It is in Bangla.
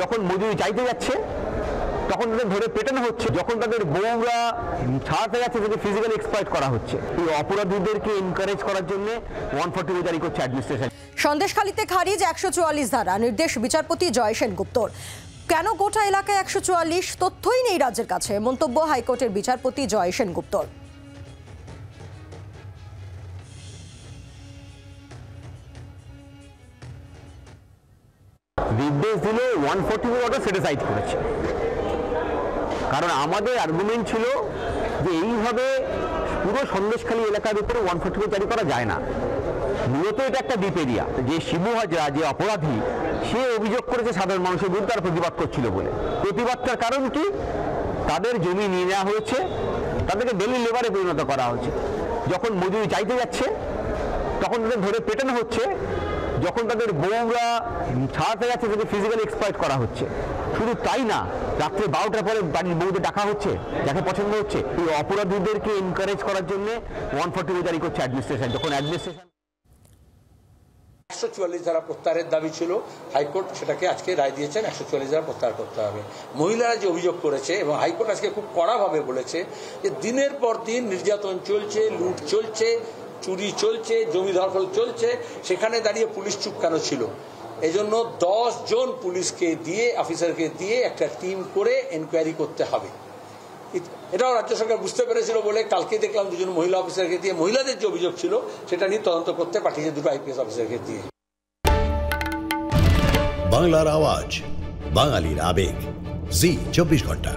যখন মজুরি চাইতে যাচ্ছে, তখন তাদের ধরে পেটানো হচ্ছে, যখন তাদের বউরা ছাড়াতে যাচ্ছে তাদের ফিজিক্যালি এক্সপ্লয়েট করা হচ্ছে। এই অপরাধীদেরকে এনকারেজ করার জন্য ওয়ান ফর্টি জারি করছে অ্যাডমিনিস্ট্রেশন সন্দেশখালীতে খারিজ একশো চুয়াল্লিশ ধারা, নির্দেশ বিচারপতি জয় সেনগুপ্তর। কেন গোটা এলাকায় একশো চুয়াল্লিশ তথ্যই নেই রাজ্যের কাছে? মন্তব্য হাইকোর্টের বিচারপতি জয় সেনগুপ্তর। নির্দেশ দিলে ওয়ান ফোর্টি অর্ডার সেটিসাইড করেছে। কারণ আমাদের আর্গুমেন্ট ছিল যে এইভাবে পুরো সন্দেশখালী এলাকার উপরে ওয়ান ফোর্টি জারি করা যায় না। মূলত এটা একটা দ্বীপ এরিয়া যে শিবু হাজরা, যে অপরাধী, সে অভিযোগ করেছে সাধারণ মানুষের বিরুদ্ধে আর প্রতিবাদ করছিল বলে। প্রতিবাদটার কারণ কি? তাদের জমি নিয়ে নেওয়া হয়েছে, তাদেরকে ডেলি লেবারে পরিণত করা হয়েছে। যখন মজুরি চাইতে যাচ্ছে, তখন তাদের ধরে পেটানো হচ্ছে যখন তাদের বউরা ছাড়াতে যাচ্ছে তাদের ফিজিক্যালি এক্সপ্লয়েট করা হচ্ছে। শুধু তাই না, রাত্রে বারোটার পরে বাড়ির বউদের ডাকা হচ্ছে, যাকে পছন্দ হচ্ছে। এই অপরাধীদেরকে এনকারেজ করার জন্য ওয়ান ফর্টি জারি করছে অ্যাডমিনিস্ট্রেশন যখন অ্যাডমিনিস্ট্রেশন একশো চুয়াল্লিশ ধারা প্রত্যাহারের দাবি ছিল, হাইকোর্ট সেটাকে আজকে রায় দিয়েছেন, একশো চুয়াল্লিশ ধারা প্রত্যাহার করতে হবে। মহিলারা যে অভিযোগ করেছে, এবং হাইকোর্ট আজকে খুব কড়াভাবে বলেছে যে দিনের পর দিন নির্যাতন চলছে, লুট চলছে চুরি চলছে, জমি দখল চলছে, সেখানে দাঁড়িয়ে পুলিশ চুপ কেন ছিল? এজন্য দশ জন পুলিশকে দিয়ে, অফিসারকে দিয়ে একটা টিম করে এনকোয়ারি করতে হবে। এটাও রাজ্য সরকার বুঝতে পেরেছিল বলে কালকে দেখলাম দুজন মহিলা অফিসারকে দিয়ে, মহিলাদের যে অভিযোগ ছিল, সেটা নিয়ে তদন্ত করতে পাঠিয়েছে দুটো আইপিএস অফিসারকে দিয়ে। বাংলার আওয়াজ, বাঙালির আবেগ। জি, চব্বিশ ঘণ্টা।